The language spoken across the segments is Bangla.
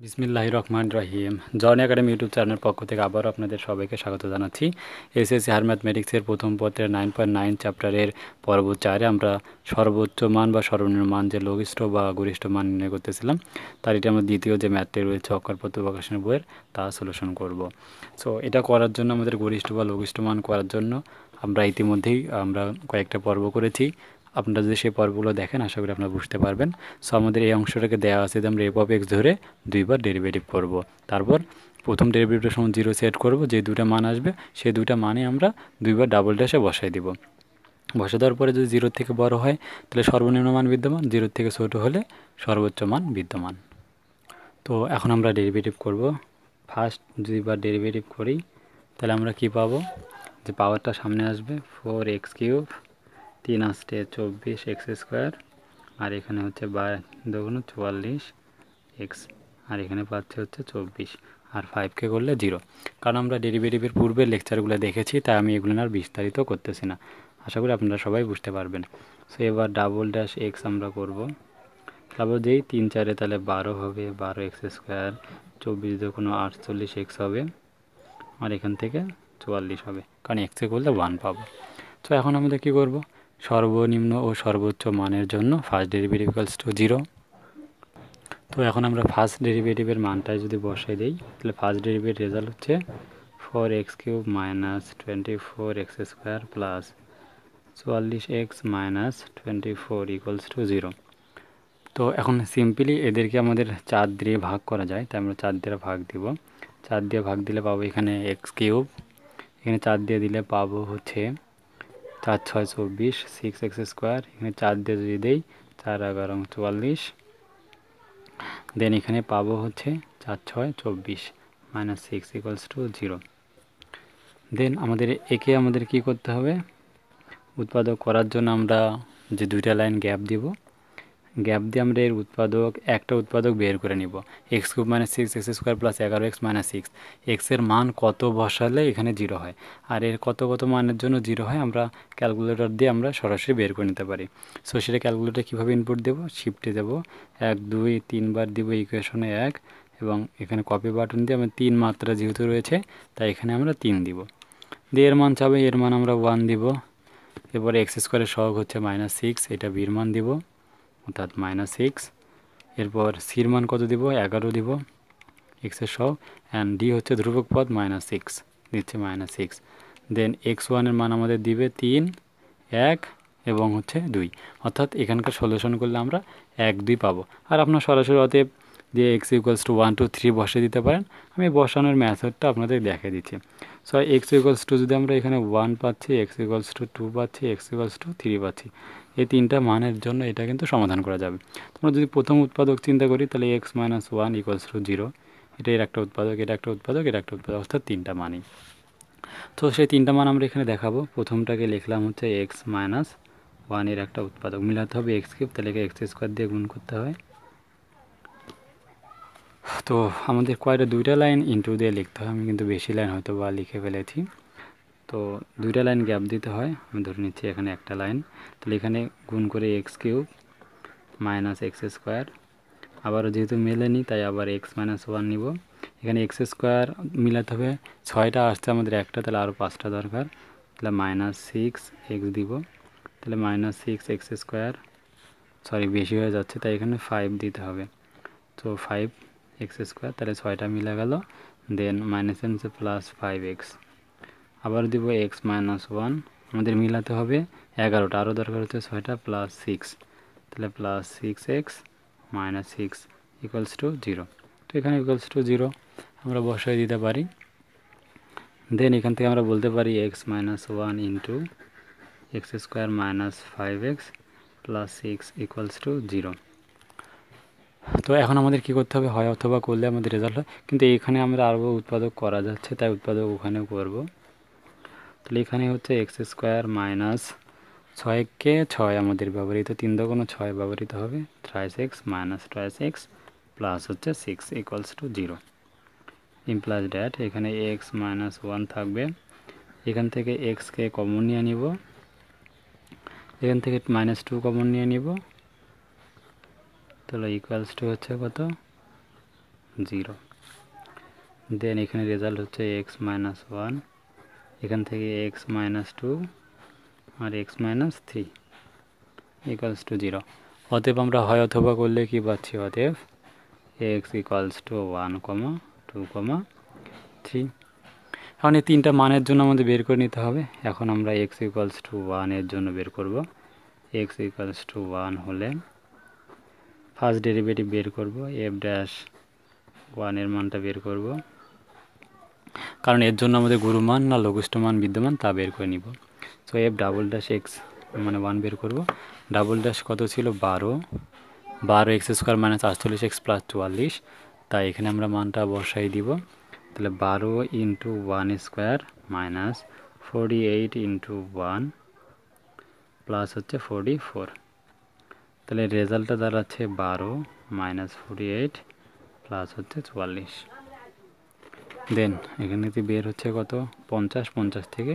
বিসমিল্লাহ রহমান রহিম। জন একাডেমি ইউটিউব চ্যানেলের পক্ষ থেকে আবারও আপনাদের সবাইকে স্বাগত জানাচ্ছি। এসএসসি হার ম্যাথমেটিক্সের প্রথম পত্রের নাইন পয়েন্ট নাইন চ্যাপ্টারের পর্ব চারে আমরা সর্বোচ্চ মান বা সর্বনিম্ন মান যে লঘিষ্ঠ বা গরিষ্ঠ মান নির্ণয় করতেছিলাম, তার এটি আমরা দ্বিতীয় যে ম্যাথটি রয়েছে অক্ষরপত্র প্রকাশনের বইয়ের, তা সলিউশন করব। সো এটা করার জন্য আমাদের গরিষ্ঠ বা লঘিষ্ঠ মান করার জন্য আমরা ইতিমধ্যেই আমরা কয়েকটা পর্ব করেছি। আপনারা যদি সেই পর্বগুলো দেখেন, আশা করি আপনারা বুঝতে পারবেন। সো আমাদের এই অংশটাকে দেওয়া আছে যে আমরা এফ অফ এক্স ধরে দুইবার ডেরিভেটিভ করব। তারপর প্রথম ডেরিভেটিভের সময় জিরো সেট করব, যে দুটা মান আসবে, সেই দুটা মানে আমরা দুইবার ডাবল ড্যাশে বসাই দিব। বসে দেওয়ার পরে যদি জিরোর থেকে বড় হয়, তাহলে সর্বনিম্ন মান বিদ্যমান জিরোর থেকে ছোট হলে সর্বোচ্চ মান বিদ্যমান। তো এখন আমরা ডেরিভেটিভ করব। ফার্স্ট দুইবার ডেরিভেটিভ করি, তাহলে আমরা কি পাবো? যে পাওয়ারটা সামনে আসবে ফোর এক্স কিউব তিন আসতে চব্বিশ এক্স স্কোয়ার, আর এখানে হচ্ছে বা, দেখুন চুয়াল্লিশ এক্স, আর এখানে পাচ্ছে হচ্ছে চব্বিশ, আর ফাইভকে করলে জিরো কারণ আমরা ডেরিভেটিভের পূর্বের লেকচারগুলো দেখেছি, তাই আমি এগুলো আর বিস্তারিত করতেছি না। আশা করি আপনারা সবাই বুঝতে পারবেন। সো এবার ডাবল ড্যাশ এক্স আমরা করব। তারপর যেই তিন চারে তাহলে বারো হবে, বারো এক্স স্কোয়ার, চব্বিশ কোনো আটচল্লিশ এক্স হবে, আর এখান থেকে চুয়াল্লিশ হবে। কারণ এক্সে করলে ওয়ান পাবো। তো এখন আমাদের কী করব? সর্বনিম্ন ও সর্বোচ্চ মানের জন্য first derivative equals to zero তো এখন আমরা ফার্স্ট ডেরিভেটিভের মানটাই যদি বসাই দিই, তাহলে ফার্স্ট ডেরিভেটিভ রেজাল্ট হচ্ছে four x cube minus twenty four x square plus চুয়াল্লিশ x minus twenty four equals to zero তো এখন সিম্পলি এদেরকে আমাদের চার দিয়ে ভাগ করা যায়, তাই আমরা চার দিয়ে ভাগ দিব। চার দিয়ে ভাগ দিলে পাবো এখানে এক্স কিউব এখানে চার দিয়ে দিলে পাবো হচ্ছে চার ছয় চব্বিশ সিক্স এক্স স্কোয়ার এখানে চার দিয়ে যদি দেই, চার এগারো, চুয়াল্লিশ। দেন এখানে পাবো হচ্ছে চার ছয় চব্বিশ minus six equals to zero then আমাদের একে আমাদের কি করতে হবে? উৎপাদক করার জন্য আমরা যে দুইটা লাইন গ্যাপ দিব গ্যাপ দিয়ে আমরা এর উৎপাদক, একটা উৎপাদক বের করে নিব। X cube minus six x square plus এগারো এক্স মাইনাস সিক্স এক্সের মান কত বসালে এখানে জিরো হয়? আর এর কত কত মানের জন্য জিরো হয় আমরা ক্যালকুলেটর দিয়ে আমরা সরাসরি বের করে নিতে পারি। সো সেটা ক্যালকুলেটর কীভাবে ইনপুট দেবো? শিফটে যাব এক, দুই তিনবার দিব ইকুয়েশনে এক। এবং এখানে কপি বাটন দিয়ে আমরা তিন মাত্রা যেহেতু রয়েছে, তাই এখানে আমরা তিন দিব। দিয়ে এর মান চাবে এর মান আমরা ওয়ান দিব। এরপরে এক্স স্কোয়ারের সহগ হচ্ছে মাইনাস সিক্স এটা বির মান দিব। অর্থাৎ মাইনাস সিক্স এরপর সির মান কত দিব? এগারো দিব। এক্সের সহ। অ্যান্ড ডি হচ্ছে ধ্রুবক পদ মাইনাস সিক্স দিচ্ছে মাইনাস সিক্স দেন এক্স ওয়ানের মান আমাদের দিবে তিন, এক এবং হচ্ছে দুই। অর্থাৎ এখানকার সলিউশন করলে আমরা এক, দুই পাবো। আর আপনার সরাসরি অতএব যে x equals to one two three বসে দিতে পারেন। আমি বসানোর মেথডটা আপনাদের দেখে দিচ্ছি। সো এক্স ইকুয়ালস টু যদি আমরা এখানে ওয়ান পাচ্ছি এক্স ইকুয়ালস টু টু পাচ্ছি এক্স ইকুয়ালস টু থ্রি পাচ্ছি। এই তিনটা মানের জন্য এটা কিন্তু সমাধান করা যাবে। তোমরা যদি প্রথম উৎপাদক চিন্তা করি, তাহলে x minus one equals to zero এটা এর একটা উৎপাদক, এটা একটা উৎপাদক, এটা একটা উৎপাদক, অর্থাৎ তিনটা মানই। তো সেই তিনটা মান আমরা এখানে দেখাবো। প্রথমটাকে লিখলাম হচ্ছে এক্স মাইনাস ওয়ানের একটা উৎপাদক। মিলাতে হবে এক্স কিউব তাহলে এক্স স্কোয়ার দিয়ে গুণ করতে হয়। তো আমাদের কয়টা, দুইটা লাইন ইন্টু দিয়ে লিখতে হয়। আমি কিন্তু বেশি লাইন হয়তো বা লিখে ফেলেছি। তো দুইটা লাইন গ্যাপ দিতে হয়। আমি ধরে নিচ্ছি এখানে একটা লাইন তাহলে এখানে গুণ করে x cube minus x square আবারও যেহেতু মেলেনি, তাই আবার এক্স মাইনাস ওয়ান নিব। এখানে এক্স স্কোয়ার মিলাতে হবে। ছয়টা আসছে আমাদের একটা, তাহলে আরও পাঁচটা দরকার। তাহলে মাইনাস সিক্স এক্স দিব। তাহলে minus six x square sorry বেশি হয়ে যাচ্ছে, তাই এখানে ফাইভ দিতে হবে। তো ফাইভ এক্স স্কোয়ার তাহলে ছয়টা মিলে গেল। দেন মাইনাস হচ্ছে প্লাস ফাইভ এক্স আবার দিব এক্স মাইনাস ওয়ান আমাদের মিলাতে হবে এগারোটা। আরও দরকার হচ্ছে ছয়টা প্লাস সিক্স তাহলে plus six x minus six equals to zero তো এখানে ইকুয়ালস টু জিরো আমরা বসাই দিতে পারি। দেন এখান থেকে আমরা বলতে পারি x minus one into x square minus five x plus six equals to zero তো এখন আমাদের কি করতে হবে? হয় অথবা করলে আমাদের রেজাল্ট হয়। কিন্তু এখানে আমরা আরও উৎপাদক করা যাচ্ছে, তাই উৎপাদক ওখানেও করব। তাহলে এখানে হচ্ছে এক্স স্কোয়ার মাইনাস ছয়কে ছয় আমাদের ব্যবহৃত, তিন দোকানো ছয় ব্যবহৃত হবে thrice x minus thrice x plus হচ্ছে six equals to zero implies that এখানে এক্স মাইনাস ওয়ান থাকবে, এখান থেকে এক্সকে কমন নিয়ে নিব, এখান থেকে মাইনাস টু কমন নিয়ে নিব, তাহলে ইকুয়ালস টু হচ্ছে কত? জিরো দেন এখানে রেজাল্ট হচ্ছে এক্স মাইনাস ওয়ান এখান থেকে x minus two R x minus three equals to zero অতএব আমরা হয় অথবা করলে কি পাচ্ছি? অতএব x equals to one comma two comma three এখন এই তিনটা মানের জন্য আমাদের বের করে নিতে হবে। এখন আমরা এক্স ইকুয়ালস টু ওয়ানের জন্য বের করব। এক্স ইকুয়ালস টু ওয়ান হলে ফার্স্ট ডেরিভেটিভ বের করব। এফ ড্যাশ ওয়ানের মানটা বের করব। কারণ এর জন্য আমাদের গুরুমান না লঘুষ্ঠ মান বিদ্যমান তা বের করে নিব। So F double dash x মানে ওয়ান বের করব। ডাবল ড্যাশ কত ছিল? বারো। বারো এক্স স্কোয়ার মাইনাস আটচল্লিশ এক্স প্লাস চুয়াল্লিশ। তাই এখানে আমরা মানটা বসাই দিব। তাহলে বারো into one square minus forty eight into one plus হচ্ছে ফোরটি ফোর তাহলে রেজাল্টটা দাঁড়াচ্ছে বারো মাইনাস ফোরটি এইট প্লাস হচ্ছে চুয়াল্লিশ। দেন, এখানে কি বের হচ্ছে কত? পঞ্চাশ পঞ্চাশ থেকে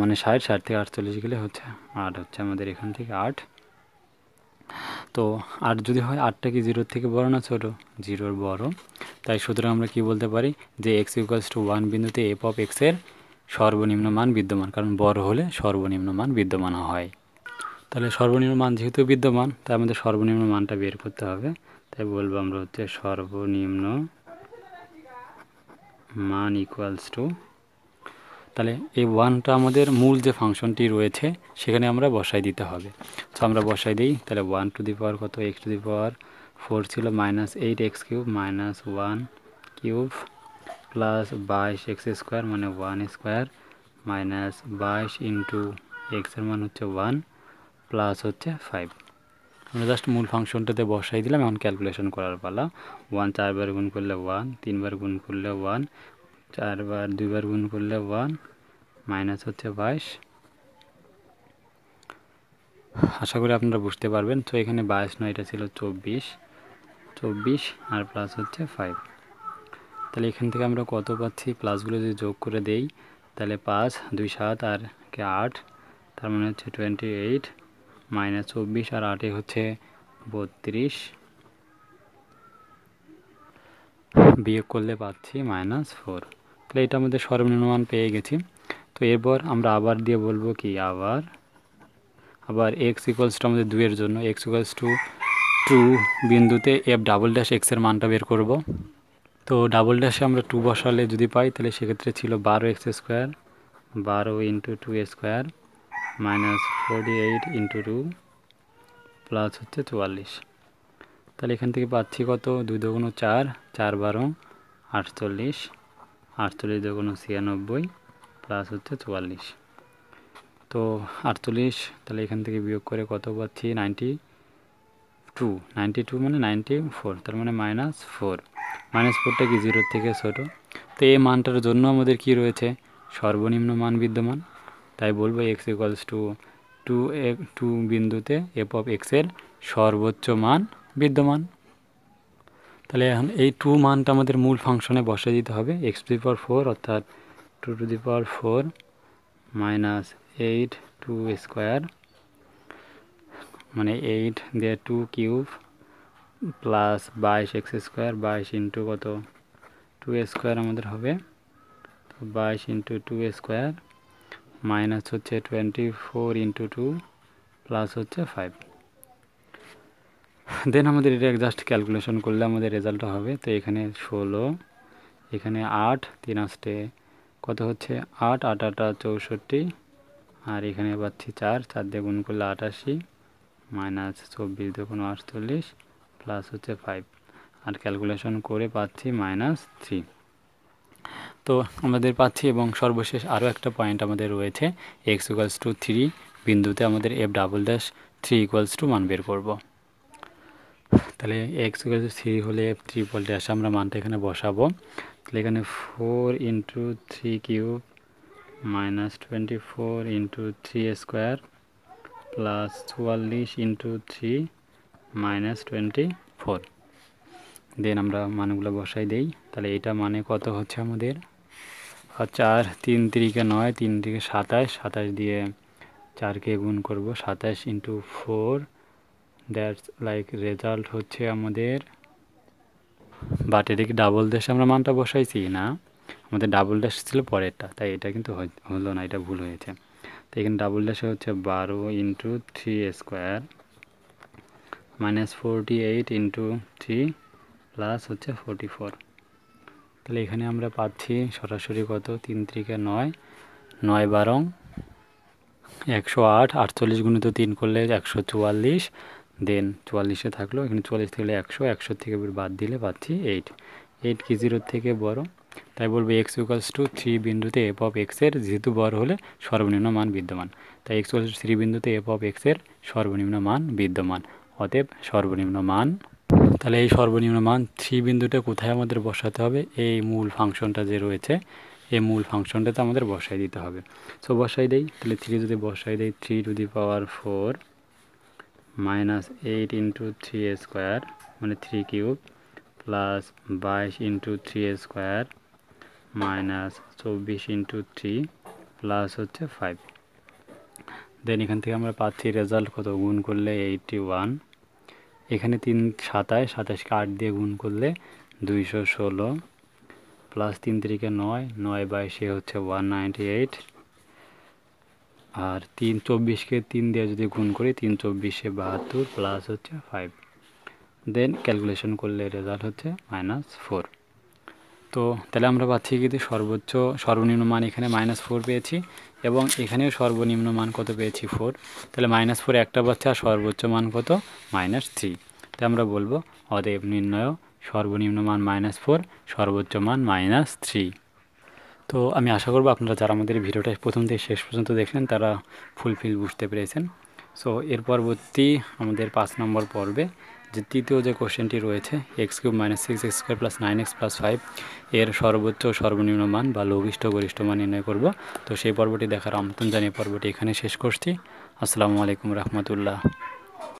মানে ষাট ষাট থেকে আটচল্লিশ গেলে হচ্ছে আট, হচ্ছে আমাদের এখান থেকে আট। তো আট যদি হয়, আটটা কি জিরোর থেকে বড় না ছোটো? জিরোর বড়। তাই সুতরাং আমরা কি বলতে পারি? যে এক্স ইকুয়ালস টু ওয়ান বিন্দুতে এফ অফ এক্সের সর্বনিম্ন মান বিদ্যমান, কারণ বড় হলে সর্বনিম্ন মান বিদ্যমান হয়। তাহলে সর্বনিম্ন মান যেহেতু বিদ্যমান, তাই আমাদের সর্বনিম্ন মানটা বের করতে হবে। তাই বলব আমরা হচ্ছে সর্বনিম্ন মান ইকুয়ালস টু তাহলে এই ওয়ানটা আমাদের মূল যে ফাংশনটি রয়েছে, সেখানে আমরা বসাই দিতে হবে। তো আমরা বসাই দিই, তাহলে ওয়ান টু দি পাওয়ার কত? X to the power four ছিল minus eight x cube minus one cube plus বাইশ এক্স স্কোয়ার মানে ওয়ান স্কোয়ার মাইনাস বাইশ ইন্টু এক্সের মান হচ্ছে ওয়ান প্লাস হচ্ছে ফাইভ আমরা জাস্ট মূল ফাংশনটাতে বসাই দিলাম, এখন ক্যালকুলেশন করার পালা। ওয়ান চারবার গুণ করলে ওয়ান তিনবার গুণ করলে ওয়ান চারবার দুইবার গুণ করলে ওয়ান মাইনাস হচ্ছে বাইশ। আশা করি আপনারা বুঝতে পারবেন। তো এখানে বাইশ নয়, এটা ছিল চব্বিশ। চব্বিশ আর প্লাস হচ্ছে ফাইভ তাহলে এখান থেকে আমরা কত পাচ্ছি? প্লাসগুলো যদি যোগ করে দেই, তাহলে পাঁচ, দুই, সাত আর কে আট, তার মানে হচ্ছে টোয়েন্টি এইট মাইনাস চব্বিশ আর আটে হচ্ছে বত্রিশ। বিয়োগ করলে পাচ্ছি মাইনাস ফোর। তাহলে এটা আমাদের সর্বনিম্ন মান পেয়ে গেছি। তো এরপর আমরা আবার দিয়ে বলব কি? আবার আবার এক্স ইকুয়ালস আমাদের দুয়ের জন্য এক্স ইকুয়ালস টু টু বিন্দুতে এফ ডাবল ড্যাশ এক্সের মানটা বের করব। তো ডাবল ড্যাশে আমরা টু বসালে যদি পাই, তাহলে সেক্ষেত্রে ছিল বারো এক্স স্কোয়ার বারো into two square minus forty eight into two plus হচ্ছে চুয়াল্লিশ। তাহলে এখান থেকে পাচ্ছি কত? দুই দোগুনো চার চার বারো, আটচল্লিশ আটচল্লিশ দোগুনো ছিয়ানব্বই প্লাস হচ্ছে চুয়াল্লিশ। তো আটচল্লিশ, তাহলে এখান থেকে বিয়োগ করে কত পাচ্ছি? Ninety two. নাইনটি টু মানে নাইনটি ফোর, তার মানে মাইনাস ফোর মাইনাস ফোরটা কি জিরোর থেকে ছোটো? তো এই মানটার জন্য আমাদের কি রয়েছে? সর্বনিম্ন মান বিদ্যমান। তাই বলব x equals to two a two বিন্দুতে এফ অফ এক্সের সর্বোচ্চ মান বিদ্যমান। তাহলে এখন এই টু মানটা আমাদের মূল ফাংশনে বসে দিতে হবে x to the power four অর্থাৎ two to the power four minus eight two square মানে এইট দিয়ে টু কিউব প্লাস বাইশ এক্স স্কোয়ার বাইশ ইন্টু কত? টু স্কোয়ার আমাদের হবে। বাইশ ইন্টু টু স্কোয়ার মাইনাস হচ্ছে twenty four into two plus হচ্ছে ফাইভ দেন আমাদের এটা জাস্ট ক্যালকুলেশন করলে আমাদের রেজাল্টটা হবে। তো এখানে ষোলো, এখানে আট, তিন আসতে কত হচ্ছে? আট আট, আটা চৌষট্টি। আর এখানে পাচ্ছি চার চার দিয়ে গুণ করলে আটাশি মাইনাস চব্বিশ দেখুন আটচল্লিশ প্লাস হচ্ছে ফাইভ আর ক্যালকুলেশন করে পাচ্ছি মাইনাস থ্রি তো আমাদের পাচ্ছি এবং সর্বশেষ আরও একটা পয়েন্ট আমাদের রয়েছে এক্স ইকুয়ালস টু থ্রি বিন্দুতে আমাদের F double dash three equals to মান বের করব। তাহলে এক্স ইকুয়ালস টু থ্রি হলে এফ থ্রি বল ড্যাশ আমরা মানটা এখানে বসাবো। তাহলে এখানে four into three cube minus twenty four into three square plus চুয়াল্লিশ into three minus twenty four then আমরা মানগুলো বসাই দেই। তাহলে এটা মানে কত হচ্ছে আমাদের? চার, তিন তিরিকে নয়, তিন থেকে সাতাশ সাতাশ দিয়ে চারকে গুণ করব, সাতাশ into four that's like result হচ্ছে আমাদের বাট এটা কি ডাবল ড্যাশে আমরা মানটা বসাইছি, না? আমাদের ডাবল ড্যাশ ছিল পরেরটা, তাই এটা কিন্তু হলো না, এটা ভুল হয়েছে। তো এখানে ডাবল ড্যাশে হচ্ছে বারো into three square minus forty eight into three plus হচ্ছে ফোরটি ফোর তাহলে এখানে আমরা পাচ্ছি সরাসরি কত? তিন ত্রিকে নয়। নয় বারং একশো আট, আটচল্লিশ গুণিত তিন করলে একশো চুয়াল্লিশ। দেন চুয়াল্লিশে থাকল, এখানে চুয়াল্লিশ থেকে একশো একশো থেকে বাদ দিলে পাচ্ছি এইট এইট কি জিরোর থেকে বড়? তাই বলব এক্স ইকুয়ালস টু থ্রি বিন্দুতে এফ অফ এক্সের যেহেতু বড় হলে সর্বনিম্ন মান বিদ্যমান। তাই এক্স ইকুয়ালস থ্রি বিন্দুতে এফ অফ এক্সের সর্বনিম্ন মান বিদ্যমান। অতএব সর্বনিম্ন মান তাহলে এই সর্বনিম্ন মান থ্রি বিন্দুটা কোথায় আমাদের বসাতে হবে? এই মূল ফাংশনটা যে রয়েছে, এই মূল ফাংশনটাতে আমাদের বসাই দিতে হবে। সো বসাই দেই। তাহলে থ্রি যদি বসাই দেই three to the power four minus eight into three square মানে থ্রি কিউব প্লাস বাইশ ইন্টু থ্রি স্কোয়ার মাইনাস চব্বিশ ইন্টু থ্রি প্লাস হচ্ছে ফাইভ দেন এখান থেকে আমরা পাচ্ছি রেজাল্ট কত? গুণ করলে এইটটি ওয়ান এখানে তিন সাতাশ, সাতাশকে আট দিয়ে গুণ করলে দুইশো ষোলো প্লাস তিন তিরিকে নয় নয় বাইশে হচ্ছে ওয়ান নাইনটি এইট আর তিন চব্বিশকে তিন দিয়ে যদি গুণ করি, তিন চব্বিশে বাহাত্তর প্লাস হচ্ছে ফাইভ দেন ক্যালকুলেশন করলে রেজাল্ট হচ্ছে মাইনাস ফোর তো তাহলে আমরা পাচ্ছি কিন্তু সর্বোচ্চ সর্বনিম্ন মান এখানে মাইনাস ফোর পেয়েছি এবং এখানেও সর্বনিম্ন মান কত পেয়েছি? ফোর তাহলে মাইনাস ফোর একটা পাচ্ছে আর সর্বোচ্চ মান কত? মাইনাস থ্রি তাই আমরা বলব অতএব নির্ণয় সর্বনিম্ন মান মাইনাস ফোর সর্বোচ্চ মান মাইনাস থ্রি তো আমি আশা করব আপনারা যারা আমাদের ভিডিওটা প্রথম থেকে শেষ পর্যন্ত দেখলেন, তারা ফুলফিল বুঝতে পেরেছেন। সো এর পরবর্তী আমাদের পাঁচ নম্বর পর্বে যে তৃতীয় যে কোশ্চেনটি রয়েছে x cube minus six x square plus nine x plus five এর সর্বোচ্চ সর্বনিম্ন মান বা লঘিষ্ঠ গরিষ্ঠ মান নির্ণয় করব। তো সেই পর্বটি দেখার আমন্ত্রণ জানিয়ে পর্বটি এখানে শেষ করছি। আসসালামু আলাইকুম রহমতুল্লাহ।